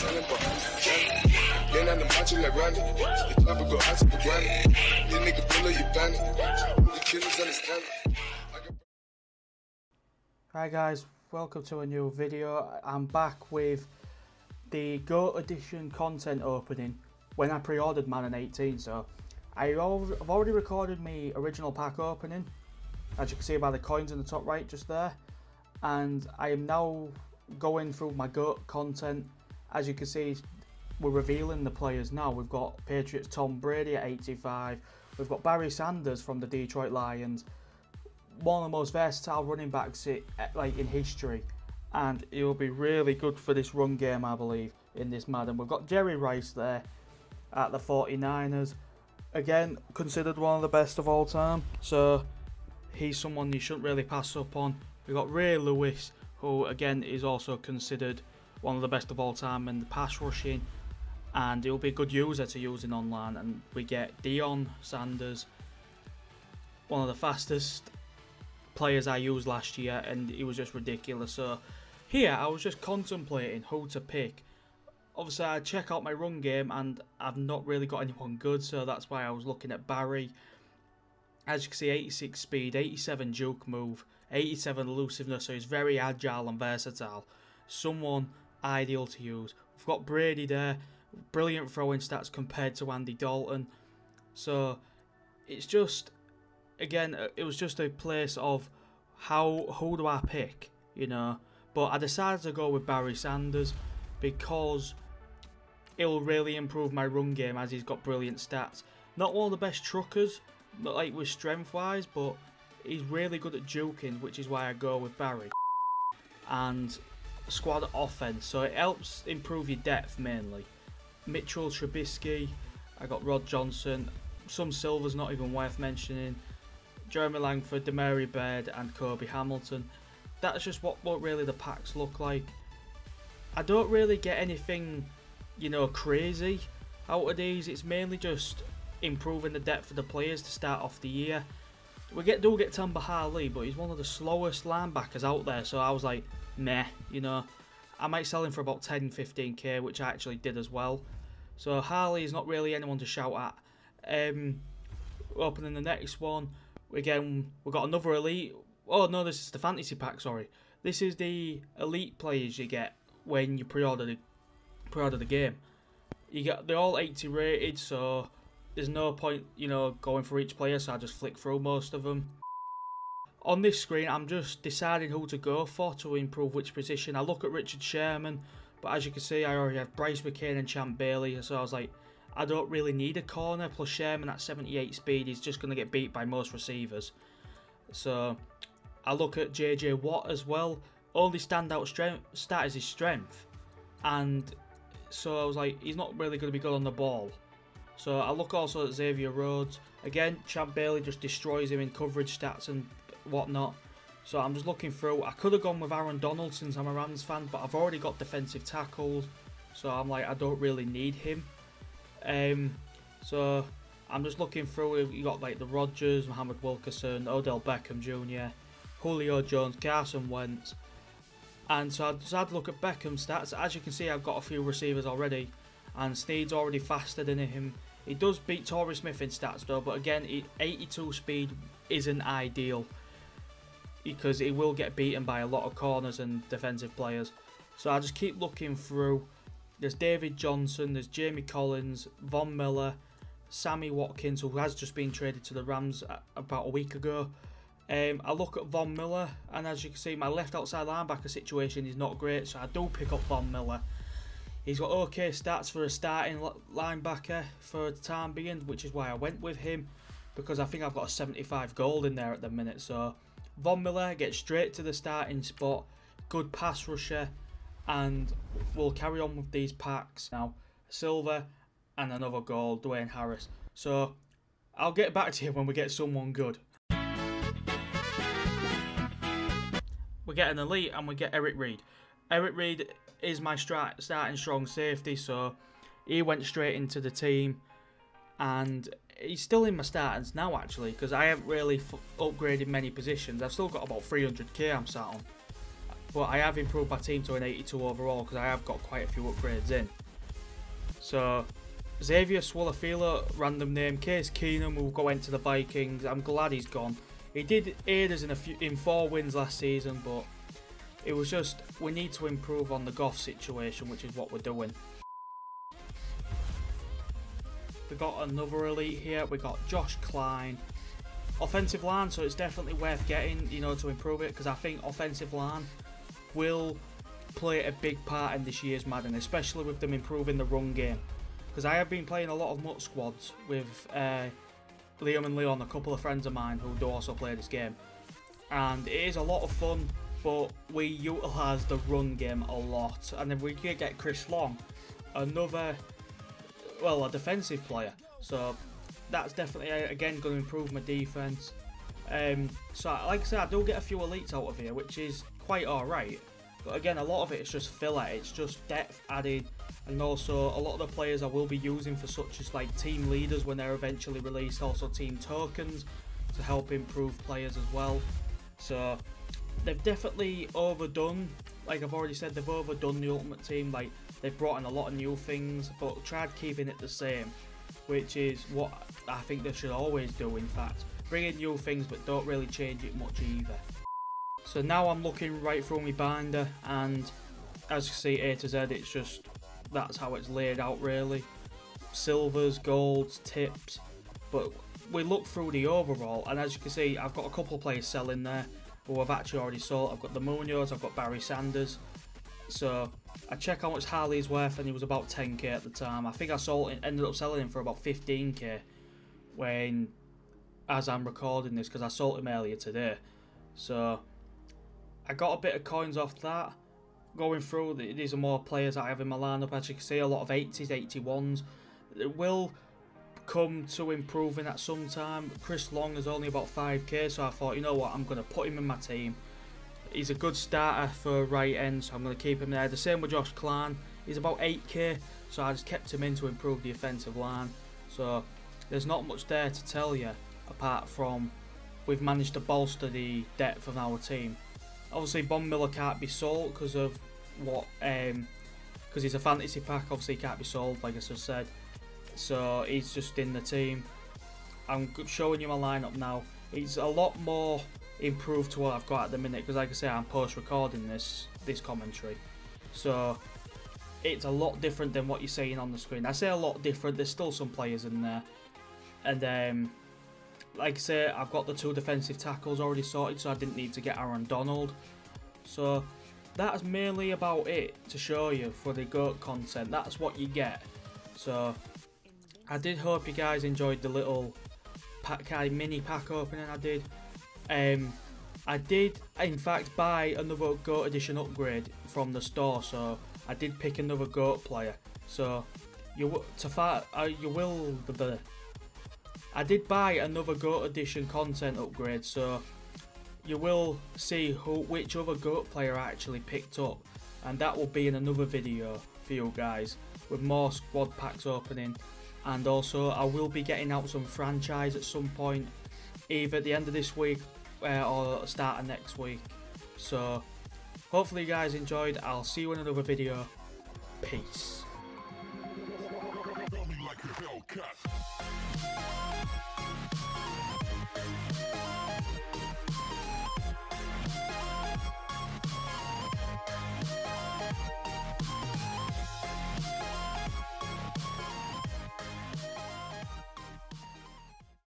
but I'm the macho like. The go out to the. This nigga bandit. The killers. Hi guys, welcome to a new video. I'm back with the GOAT Edition content opening when I pre-ordered Madden 18. So I've already recorded my original pack opening, as you can see by the coins in the top right just there. And I am now going through my GOAT content. As you can see, we're revealing the players now. We've got Patriots Tom Brady at 85. We've got Barry Sanders from the Detroit Lions. One of the most versatile running backs eh, like in history. And he will be really good for this run game, I believe, in this Madden. We've got Jerry Rice there at the 49ers. Again, considered one of the best of all time. So he's someone you shouldn't really pass up on. We've got Ray Lewis, who again is also considered one of the best of all time in the pass rushing. And he'll be a good user to use in online. And we get Deion Sanders, one of the fastest players I used last year, and he was just ridiculous. So here I was just contemplating who to pick obviously I check out my run game and I've not really got anyone good, so that's why I was looking at Barry. As you can see, 86 speed, 87 juke move, 87 elusiveness, so he's very agile and versatile. Someone ideal to use. We've got Brady there, brilliant throwing stats compared to Andy Dalton. So it's just, again, uh, it was just a place of how who do I pick, you know. But I decided to go with Barry Sanders because it will really improve my run game as he's got brilliant stats. Not one of the best truckers, not like with strength wise, but he's really good at juking, which is why I go with Barry. And squad offense, so it helps improve your depth mainly. Mitchell Trubisky, I got Rod Johnson, some silvers not even worth mentioning. Jeremy Langford, Demario Bird, and Kobe Hamilton. That's just what, what really the packs look like. I don't really get anything, you know, crazy out of these. It's mainly just improving the depth of the players to start off the year. We get do get Tamba Hali, but he's one of the slowest linebackers out there. So I was like, meh, you know. I might sell him for about 10, 15k, which I actually did as well. So Harley is not really anyone to shout at. Um, opening the next one, again we got another elite. Oh no, this is the fantasy pack. Sorry, this is the elite players you get when you pre-order the pre-order the game. You get they're all 80 rated, so there's no point, you know, going for each player. So I just flick through most of them. On this screen, I'm just deciding who to go for to improve which position. I look at Richard Sherman, but as you can see, I already have Bryce McCain and Champ Bailey. So I was like, I don't really need a corner. Plus Sherman at 78 speed, he's just going to get beat by most receivers. So I look at JJ Watt as well only standout strength stat is his strength, and so I was like, he's not really going to be good on the ball. So I look also at Xavier Rhodes. Again, Champ Bailey just destroys him in coverage stats and whatnot. So I'm just looking through. I could have gone with Aaron Donald since I'm a Rams fan, but I've already got defensive tackles. So I'm like, I don't really need him. Um, so I'm just looking through. You got like the Rodgers, Muhammad Wilkerson, Odell Beckham Jr., Julio Jones, Carson Wentz, and so I just had to look at Beckham's stats. As you can see, I've got a few receivers already. And Snead's already faster than him. He does beat Torrey Smith in stats though, but again, 82 speed isn't ideal. Because he will get beaten by a lot of corners and defensive players. So I just keep looking through. There's David Johnson, there's Jamie Collins, Von Miller, Sammy Watkins, who has just been traded to the Rams about a week ago. Um, I look at Von Miller, and as you can see, my left outside linebacker situation is not great, so I do pick up Von Miller. He's got okay stats for a starting linebacker for the time being, which is why I went with him, because I think I've got a 75 gold in there at the minute. So Von Miller gets straight to the starting spot, good pass rusher, and we'll carry on with these packs now. Silver and another gold, Dwayne Harris. So I'll get back to you when we get someone good. we get an elite and we get Eric Reid. Eric Reid is my starting strong safety, so he went straight into the team, and he's still in my startings now actually because I haven't really upgraded many positions. I've still got about 300k I'm sat on. but I have improved my team to an 82 overall because I have got quite a few upgrades in. So Xavier Su'a-Filo, random name, Case Keenum will go into the Vikings. I'm glad he's gone. He did aid us in a few in four wins last season, but it was just we need to improve on the Goff situation, which is what we're doing. We got another elite here. We got Josh Kline, offensive line. So it's definitely worth getting, you know, to improve it because I think offensive line will play a big part in this year's Madden, especially with them improving the run game. Because I have been playing a lot of MUT squads with uh, Liam and Leon, a couple of friends of mine who do also play this game. And it is a lot of fun, but we utilise the run game a lot. And if we could get Chris Long, another, well, a defensive player. So that's definitely, uh, again, going to improve my defence. Um, so, like I said, I do get a few elites out of here, which is quite alright. But again, a lot of it is just filler. It's just depth added, and also a lot of the players I will be using for such as like team leaders when they're eventually released. Also team tokens to help improve players as well. So they've definitely overdone. Like I've already said, they've overdone the Ultimate Team. Like they've brought in a lot of new things, but tried keeping it the same, which is what I think they should always do. In fact, bring in new things, but don't really change it much either. So now I'm looking right through my binder and as you can see A to Z it's just that's how it's laid out really. Silvers, golds, tips but we look through the overall and as you can see I've got a couple of players selling there who I've actually already sold. I've got the Munoz, I've got Barry Sanders so I check how much Hali's worth and he was about 10k at the time. I think I sold it, ended up selling him for about 15k when as I'm recording this because I sold him earlier today. So I got a bit of coins off that. Going through, these are more players I have in my lineup. As you can see, a lot of 80s, 81s. It will come to improving at some time. Chris Long is only about 5k, so I thought, you know what, I'm going to put him in my team. He's a good starter for right end, so I'm going to keep him there. The same with Josh Kline. He's about 8k, so I just kept him in to improve the offensive line. So there's not much there to tell you, apart from we've managed to bolster the depth of our team. Obviously, Von Miller can't be sold because of what, um because he's a fantasy pack. Obviously, can't be sold, like I just said. So he's just in the team. I'm showing you my lineup now. It's a lot more improved to what I've got at the minute because, like I say, I'm post-recording this this commentary. So it's a lot different than what you're seeing on the screen. I say a lot different. There's still some players in there, and um, like I say, I've got the two defensive tackles already sorted, so I didn't need to get Aaron Donald. So that's mainly about it to show you for the GOAT content. That's what you get. So I did hope you guys enjoyed the little pack, mini pack opening I did. Um, I did, in fact, buy another GOAT edition upgrade from the store, so I did pick another GOAT player. So you to far, uh, you will the I did buy another GOAT Edition content upgrade, so you will see who which other GOAT player I actually picked up, and that will be in another video for you guys, with more squad packs opening, and also I will be getting out some franchise at some point, either at the end of this week uh, or start of next week. So, hopefully you guys enjoyed, I'll see you in another video, peace.